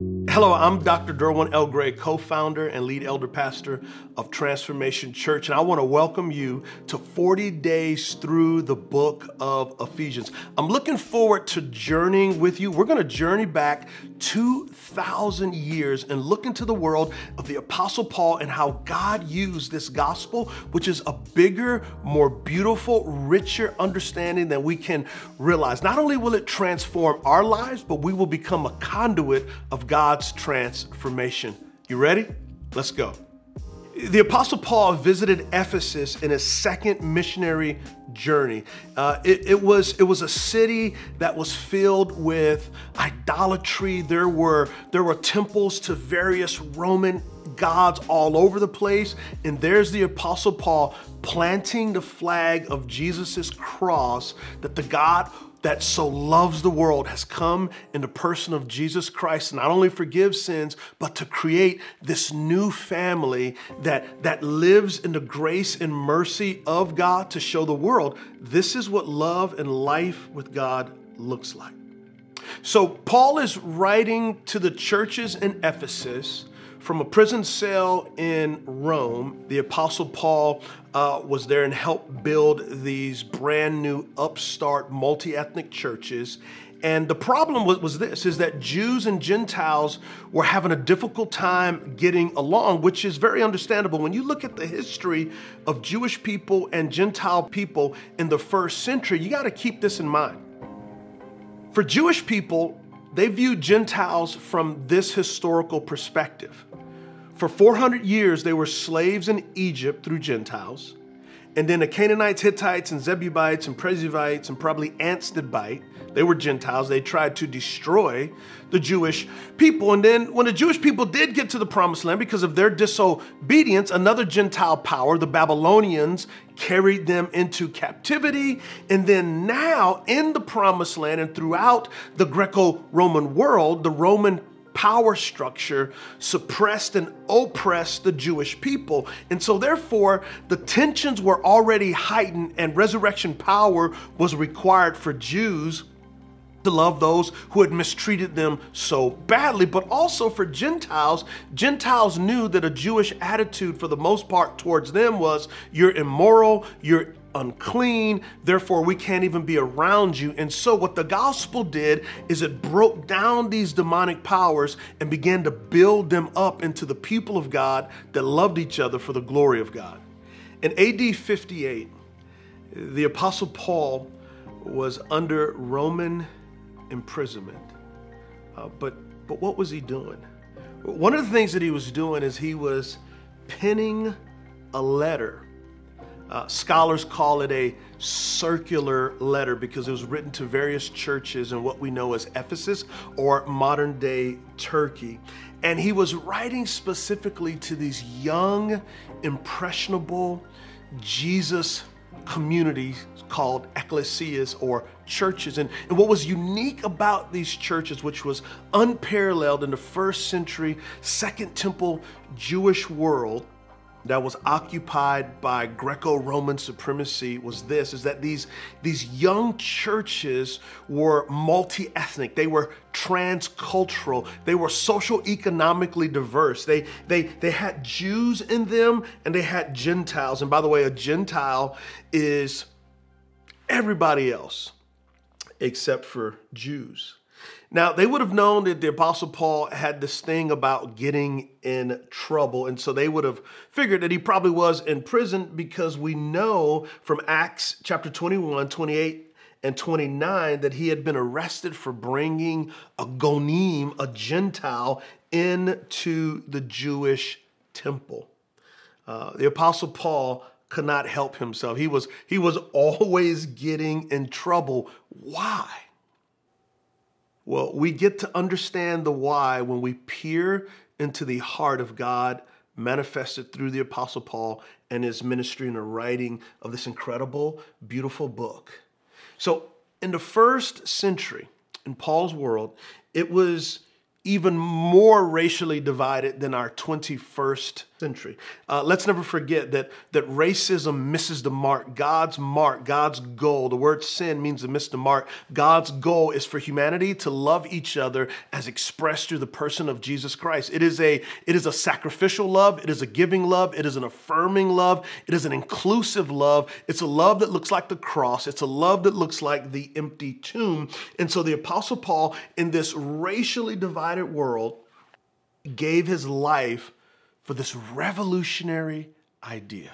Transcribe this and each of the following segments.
Hello, I'm Dr. Derwin L. Gray, co founder and lead elder pastor of Transformation Church, and I want to welcome you to 40 days through the book of Ephesians. I'm looking forward to journeying with you. We're going to journey back 2,000 years and look into the world of the Apostle Paul and how God used this gospel, which is a bigger, more beautiful, richer understanding than we can realize. Not only will it transform our lives, but we will become a conduit of God's transformation. You ready? Let's go. The Apostle Paul visited Ephesus in his second missionary journey. Uh, it, it, was, it was a city that was filled with idolatry. There were, there were temples to various Roman gods all over the place. And there's the Apostle Paul planting the flag of Jesus' cross that the God that so loves the world has come in the person of Jesus Christ not only forgive sins, but to create this new family that, that lives in the grace and mercy of God to show the world this is what love and life with God looks like. So, Paul is writing to the churches in Ephesus from a prison cell in Rome, the Apostle Paul uh, was there and helped build these brand new upstart multi ethnic churches. And the problem was, was, this is that Jews and Gentiles were having a difficult time getting along, which is very understandable. When you look at the history of Jewish people and Gentile people in the first century, you got to keep this in mind. For Jewish people, they viewed Gentiles from this historical perspective. For 400 years, they were slaves in Egypt through Gentiles. And then the Canaanites, Hittites, and Jebusites, and Perizzites, and probably Anstedbite, they were Gentiles. They tried to destroy the Jewish people. And then when the Jewish people did get to the promised land because of their disobedience, another Gentile power, the Babylonians, carried them into captivity. And then now in the promised land and throughout the Greco Roman world, the Roman power structure suppressed and oppressed the Jewish people. And so, therefore, the tensions were already heightened, and resurrection power was required for Jews to love those who had mistreated them so badly, but also for Gentiles. Gentiles knew that a Jewish attitude, for the most part, towards them was you're immoral, you're unclean, therefore we can't even be around you. And so, what the gospel did is it broke down these demonic powers and began to build them up into the people of God that loved each other for the glory of God. In AD 58, the Apostle Paul was under Roman imprisonment. Uh, but, but what was he doing? One of the things that he was doing is he was penning a letter uh, scholars call it a circular letter because it was written to various churches in what we know as Ephesus or modern day Turkey. And he was writing specifically to these young, impressionable Jesus communities called ecclesias or churches. And, and what was unique about these churches, which was unparalleled in the first century, Second Temple Jewish world, that was occupied by Greco-Roman supremacy was this, is that these, these young churches were multi-ethnic. They were transcultural. They were social economically diverse. They, they, they had Jews in them and they had Gentiles. And by the way, a Gentile is everybody else except for Jews. Now, they would have known that the Apostle Paul had this thing about getting in trouble. And so they would have figured that he probably was in prison because we know from Acts chapter 21, 28, and 29 that he had been arrested for bringing a goyim, a Gentile, into the Jewish temple. Uh, the Apostle Paul could not help himself. He was, he was always getting in trouble. Why? Well, we get to understand the why when we peer into the heart of God manifested through the Apostle Paul and his ministry and the writing of this incredible, beautiful book. So, in the first century, in Paul's world, it was even more racially divided than our 21st century. Uh, let's never forget that, that racism misses the mark, God's mark, God's goal. The word sin means to miss the mark. God's goal is for humanity to love each other as expressed through the person of Jesus Christ. It is a, it is a sacrificial love, it is a giving love, it is an affirming love, it is an inclusive love. It's a love that looks like the cross, it's a love that looks like the empty tomb. And so the Apostle Paul, in this racially divided world, gave his life for this revolutionary idea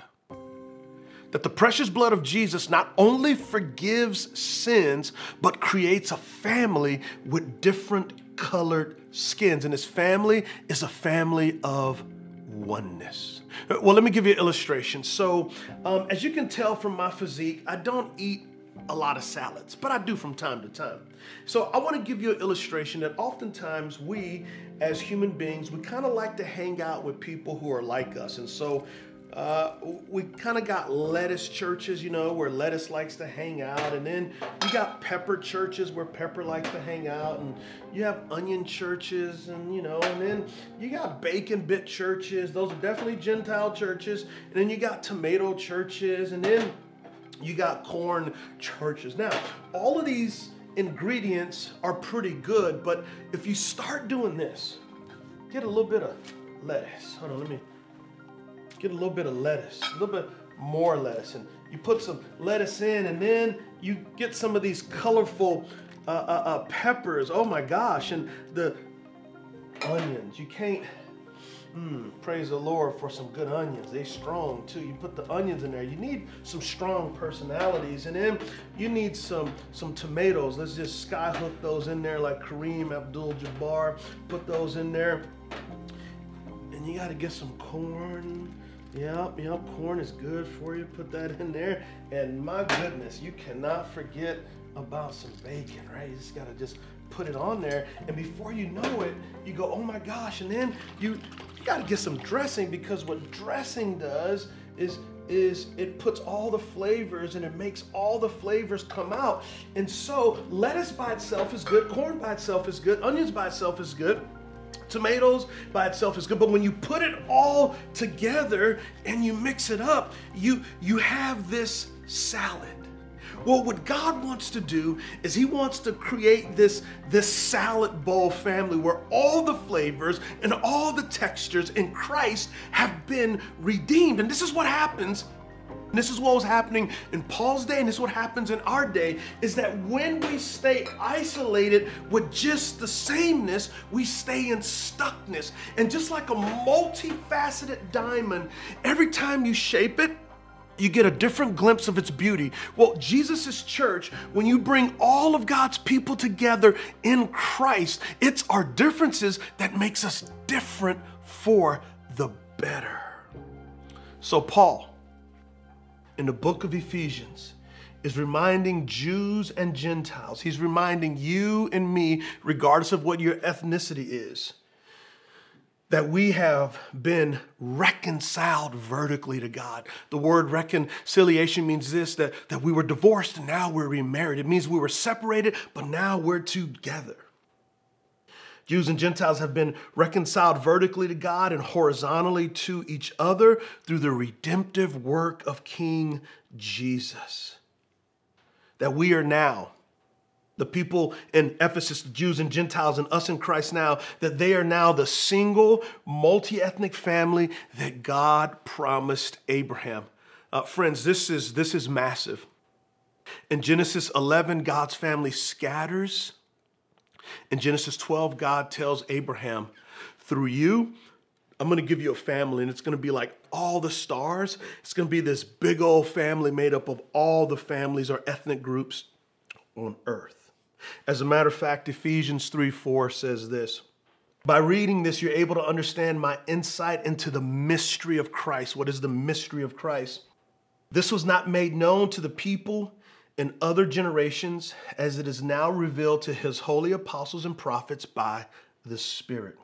that the precious blood of Jesus not only forgives sins, but creates a family with different colored skins. And his family is a family of oneness. Well, let me give you an illustration. So, um, as you can tell from my physique, I don't eat a lot of salads, but I do from time to time. So I want to give you an illustration that oftentimes we, as human beings, we kind of like to hang out with people who are like us. And so uh, we kind of got lettuce churches, you know, where lettuce likes to hang out. And then you got pepper churches where pepper likes to hang out. And you have onion churches, and, you know, and then you got bacon bit churches. Those are definitely Gentile churches. And then you got tomato churches. And then you got corn churches. Now, all of these ingredients are pretty good, but if you start doing this, get a little bit of lettuce. Hold on, let me get a little bit of lettuce, a little bit more lettuce, and you put some lettuce in, and then you get some of these colorful uh, uh, uh, peppers. Oh my gosh, and the onions. You can't Mm, praise the Lord for some good onions. They strong too. You put the onions in there. You need some strong personalities, and then you need some some tomatoes. Let's just skyhook those in there like Kareem Abdul-Jabbar. Put those in there, and you got to get some corn. Yep, yep, corn is good for you. Put that in there, and my goodness, you cannot forget about some bacon, right? You just gotta just put it on there, and before you know it, you go, oh my gosh, and then you you got to get some dressing because what dressing does is is it puts all the flavors and it makes all the flavors come out. And so lettuce by itself is good, corn by itself is good, onions by itself is good. Tomatoes by itself is good, but when you put it all together and you mix it up, you you have this salad. Well, what God wants to do is He wants to create this, this salad bowl family where all the flavors and all the textures in Christ have been redeemed. And this is what happens this is what was happening in Paul's day, and this is what happens in our day, is that when we stay isolated with just the sameness, we stay in stuckness. And just like a multifaceted diamond, every time you shape it, you get a different glimpse of its beauty. Well, Jesus' church, when you bring all of God's people together in Christ, it's our differences that makes us different for the better. So Paul, in the book of Ephesians, is reminding Jews and Gentiles, he's reminding you and me, regardless of what your ethnicity is, that we have been reconciled vertically to God. The word reconciliation means this that, that we were divorced and now we're remarried. It means we were separated, but now we're together. Jews and Gentiles have been reconciled vertically to God and horizontally to each other through the redemptive work of King Jesus. That we are now the people in Ephesus, the Jews and Gentiles, and us in Christ now, that they are now the single multi ethnic family that God promised Abraham. Uh, friends, this is, this is massive. In Genesis 11, God's family scatters. In Genesis 12, God tells Abraham, through you, I'm going to give you a family, and it's going to be like all the stars. It's going to be this big old family made up of all the families or ethnic groups on earth. As a matter of fact, Ephesians 3 4 says this. By reading this, you're able to understand my insight into the mystery of Christ. What is the mystery of Christ? This was not made known to the people in other generations as it is now revealed to his holy apostles and prophets by the Spirit.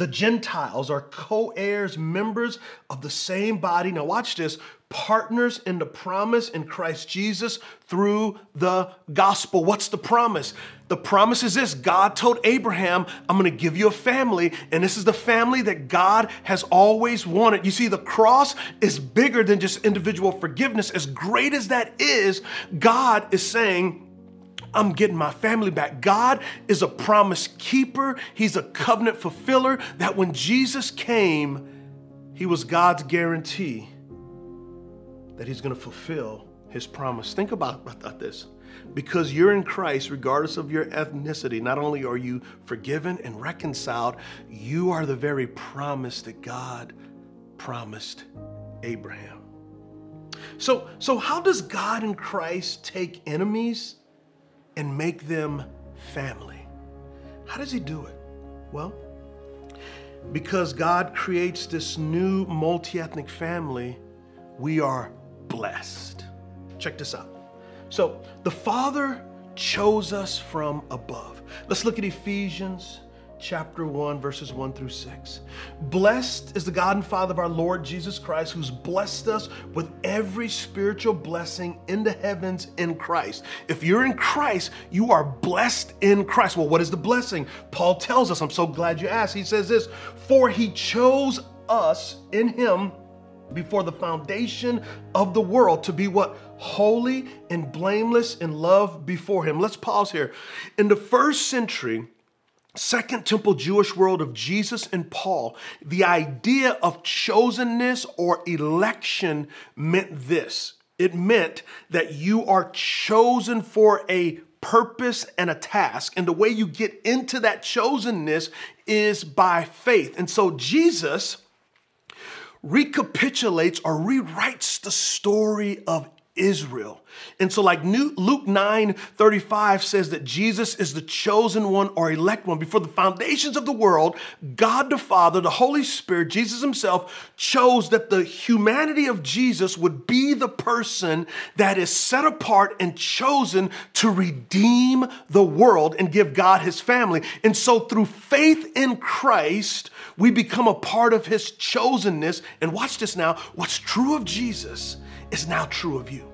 The Gentiles are co heirs, members of the same body. Now, watch this partners in the promise in Christ Jesus through the gospel. What's the promise? The promise is this God told Abraham, I'm going to give you a family, and this is the family that God has always wanted. You see, the cross is bigger than just individual forgiveness. As great as that is, God is saying, I'm getting my family back. God is a promise keeper, He's a covenant fulfiller. That when Jesus came, He was God's guarantee that He's going to fulfill His promise. Think about, about this. Because you're in Christ, regardless of your ethnicity, not only are you forgiven and reconciled, you are the very promise that God promised Abraham. So, so how does God in Christ take enemies and make them family. How does he do it? Well, because God creates this new multi ethnic family, we are blessed. Check this out. So, the Father chose us from above. Let's look at Ephesians chapter 1, verses 1 through 6. Blessed is the God and Father of our Lord Jesus Christ, who's blessed us with every spiritual blessing in the heavens in Christ. If you're in Christ, you are blessed in Christ. Well, what is the blessing? Paul tells us, I'm so glad you asked. He says this For he chose us in him before the foundation of the world to be what? Holy and blameless in love before him. Let's pause here. In the first century, Second Temple Jewish world of Jesus and Paul, the idea of chosenness or election meant this. It meant that you are chosen for a purpose and a task. And the way you get into that chosenness is by faith. And so Jesus recapitulates or rewrites the story of Israel. And so, like Luke 9 35 says that Jesus is the chosen one or elect one. Before the foundations of the world, God the Father, the Holy Spirit, Jesus Himself chose that the humanity of Jesus would be the person that is set apart and chosen to redeem the world and give God His family. And so, through faith in Christ, we become a part of His chosenness. And watch this now what's true of Jesus is now true of you.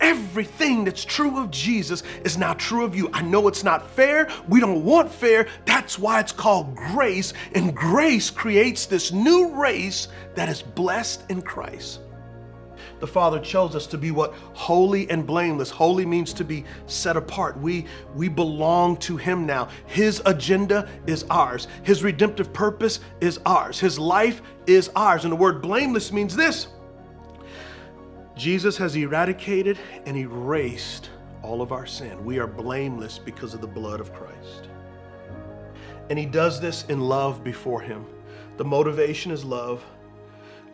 Everything that's true of Jesus is now true of you. I know it's not fair. We don't want fair. That's why it's called grace. And grace creates this new race that is blessed in Christ. The Father chose us to be what? Holy and blameless. Holy means to be set apart. We, we belong to Him now. His agenda is ours. His redemptive purpose is ours. His life is ours. And the word blameless means this Jesus has eradicated and erased all of our sin. We are blameless because of the blood of Christ. And he does this in love before him. The motivation is love.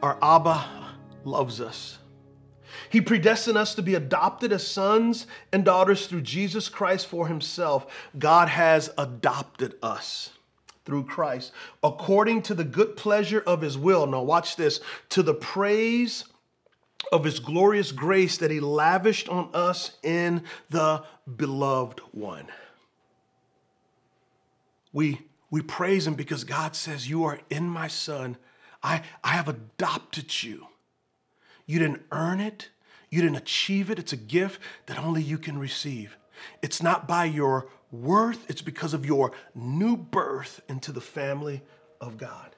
Our Abba loves us. He predestined us to be adopted as sons and daughters through Jesus Christ for himself. God has adopted us through Christ according to the good pleasure of his will. Now, watch this to the praise of his glorious grace that he lavished on us in the beloved one. We, we praise him because God says, You are in my son. I, I have adopted you. You didn't earn it, you didn't achieve it. It's a gift that only you can receive. It's not by your worth, it's because of your new birth into the family of God.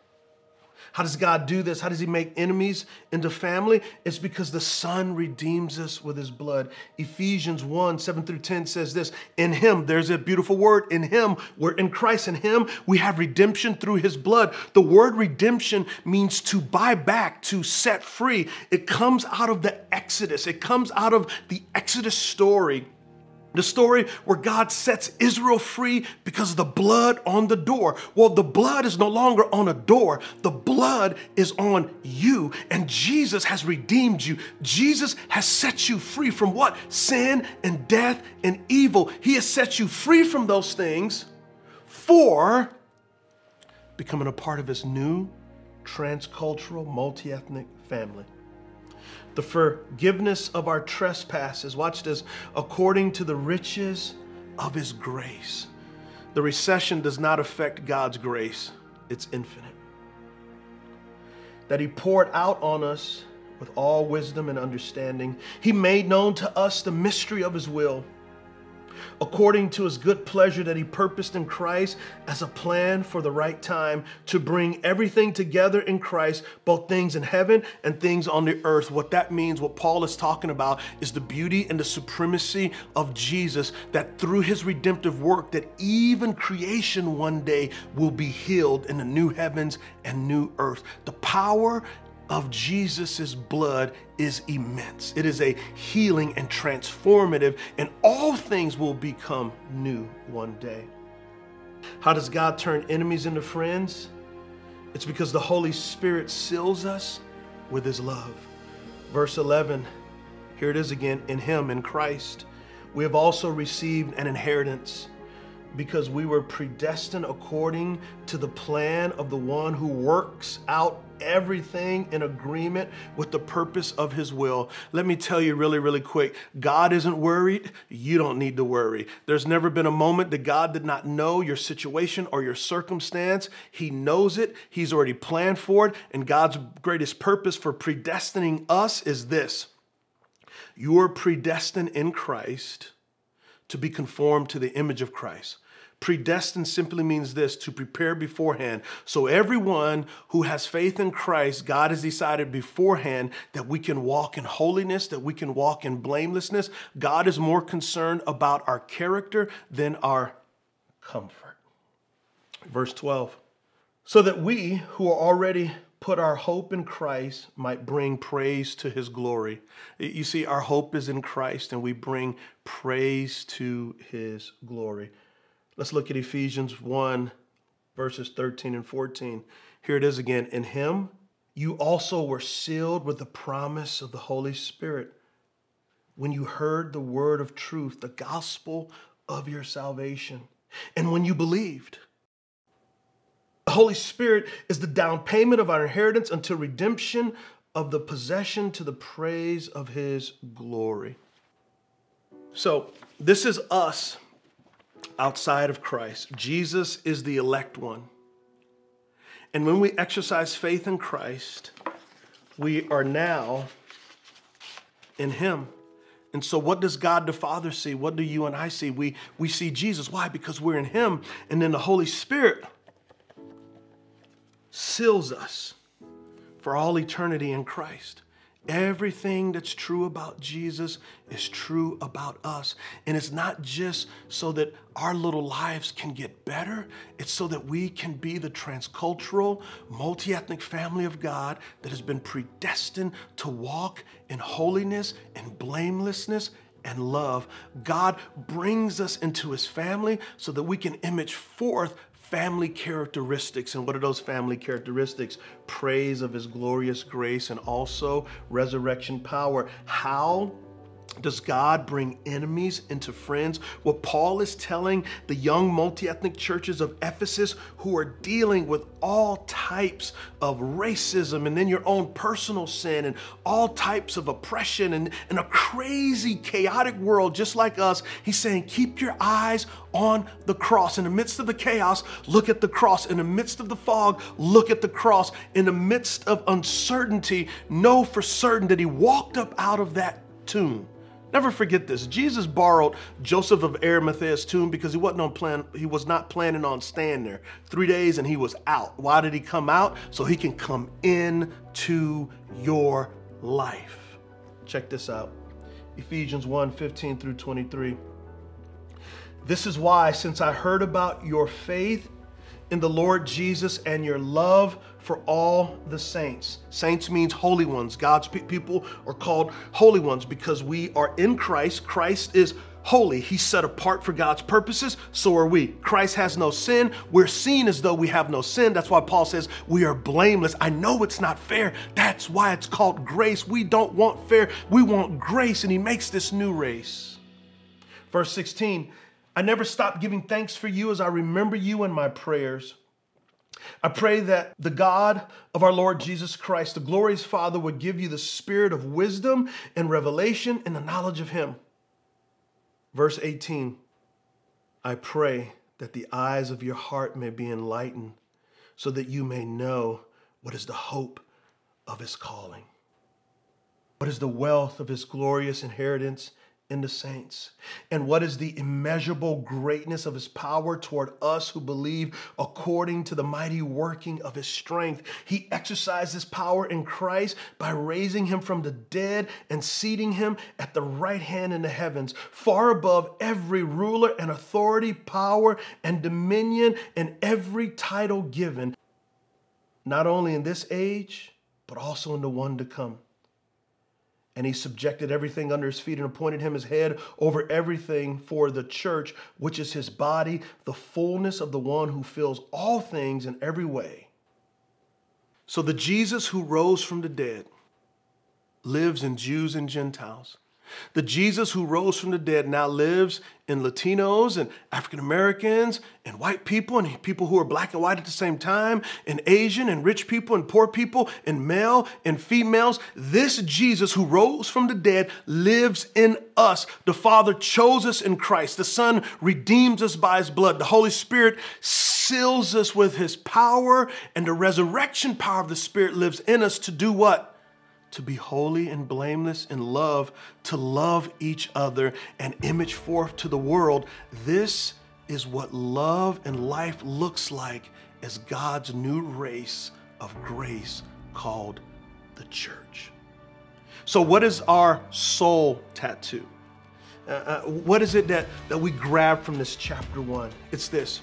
How does God do this? How does He make enemies into family? It's because the Son redeems us with His blood. Ephesians 1 7 through 10 says this In Him, there's a beautiful word. In Him, we're in Christ. In Him, we have redemption through His blood. The word redemption means to buy back, to set free. It comes out of the Exodus, it comes out of the Exodus story the story where God sets Israel free because of the blood on the door. Well, the blood is no longer on a door, the blood is on you, and Jesus has redeemed you. Jesus has set you free from what? Sin and death and evil. He has set you free from those things for becoming a part of his new transcultural, multi ethnic family the forgiveness of our trespasses. Watch this according to the riches of his grace. The recession does not affect God's grace, it's infinite. That he poured out on us with all wisdom and understanding. He made known to us the mystery of his will according to his good pleasure that he purposed in Christ as a plan for the right time to bring everything together in Christ, both things in heaven and things on the earth. What that means, what Paul is talking about, is the beauty and the supremacy of Jesus, that through his redemptive work, that even creation one day will be healed in the new heavens and new earth. The power of Jesus' blood is immense. It is a healing and transformative, and all things will become new one day. How does God turn enemies into friends? It's because the Holy Spirit seals us with his love. Verse 11, here it is again in him, in Christ. We have also received an inheritance because we were predestined according to the plan of the one who works out everything in agreement with the purpose of his will. Let me tell you really, really quick God isn't worried. You don't need to worry. There's never been a moment that God did not know your situation or your circumstance. He knows it, He's already planned for it. And God's greatest purpose for predestining us is this you are predestined in Christ to be conformed to the image of Christ. Predestined simply means this to prepare beforehand. So, everyone who has faith in Christ, God has decided beforehand that we can walk in holiness, that we can walk in blamelessness. God is more concerned about our character than our comfort. Verse 12 so that we who are already put our hope in Christ might bring praise to his glory. You see, our hope is in Christ and we bring praise to his glory. Let's look at Ephesians 1, verses 13 and 14. Here it is again. In him, you also were sealed with the promise of the Holy Spirit when you heard the word of truth, the gospel of your salvation, and when you believed. The Holy Spirit is the down payment of our inheritance until redemption of the possession to the praise of his glory. So, this is us outside of Christ. Jesus is the elect one. And when we exercise faith in Christ, we are now in Him. And so, what does God the Father see? What do you and I see? We, we see Jesus. Why? Because we're in Him. And then the Holy Spirit seals us for all eternity in Christ. Everything that's true about Jesus is true about us. And it's not just so that our little lives can get better, it's so that we can be the transcultural, multi ethnic family of God that has been predestined to walk in holiness and blamelessness and love. God brings us into his family so that we can image forth family characteristics. And what are those family characteristics? Praise of his glorious grace and also resurrection power. How does God bring enemies into friends? What Paul is telling the young multi ethnic churches of Ephesus who are dealing with all types of racism and then your own personal sin and all types of oppression and, and a crazy, chaotic world just like us, he's saying, keep your eyes on the cross. In the midst of the chaos, look at the cross. In the midst of the fog, look at the cross. In the midst of uncertainty, know for certain that he walked up out of that tomb Never forget this. Jesus borrowed Joseph of Arimathea's tomb because he wasn't on plan, he was not planning on staying there. Three days and he was out. Why did he come out? So he can come into your life. Check this out. Ephesians 1 15 through 23. This is why, since I heard about your faith in the Lord Jesus and your love for all the saints. Saints means holy ones. God's people are called holy ones because we are in Christ. Christ is holy. He's set apart for God's purposes. So are we. Christ has no sin. We're seen as though we have no sin. That's why Paul says we are blameless. I know it's not fair. That's why it's called grace. We don't want fair. We want grace. And he makes this new race. Verse 16 I never stop giving thanks for you as I remember you in my prayers. I pray that the God of our Lord Jesus Christ, the glorious Father, would give you the spirit of wisdom and revelation and the knowledge of Him. Verse 18 I pray that the eyes of your heart may be enlightened so that you may know what is the hope of his calling, what is the wealth of his glorious inheritance in the saints? And what is the immeasurable greatness of his power toward us who believe according to the mighty working of his strength? He exercised his power in Christ by raising him from the dead and seating him at the right hand in the heavens, far above every ruler and authority, power and dominion, and every title given, not only in this age, but also in the one to come. And he subjected everything under his feet and appointed him as head over everything for the church, which is his body, the fullness of the one who fills all things in every way. So the Jesus who rose from the dead lives in Jews and Gentiles. The Jesus who rose from the dead now lives in Latinos and African Americans and white people and people who are black and white at the same time, and Asian and rich people and poor people and male and females. This Jesus who rose from the dead lives in us. The Father chose us in Christ. The Son redeems us by his blood. The Holy Spirit seals us with his power, and the resurrection power of the Spirit lives in us to do what? To be holy and blameless in love, to love each other and image forth to the world. This is what love and life looks like as God's new race of grace called the church. So, what is our soul tattoo? Uh, uh, what is it that, that we grab from this chapter one? It's this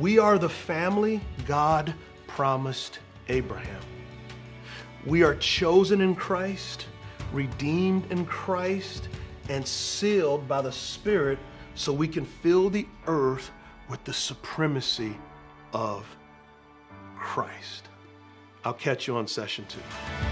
We are the family God promised Abraham. We are chosen in Christ, redeemed in Christ, and sealed by the Spirit so we can fill the earth with the supremacy of Christ. I'll catch you on session two.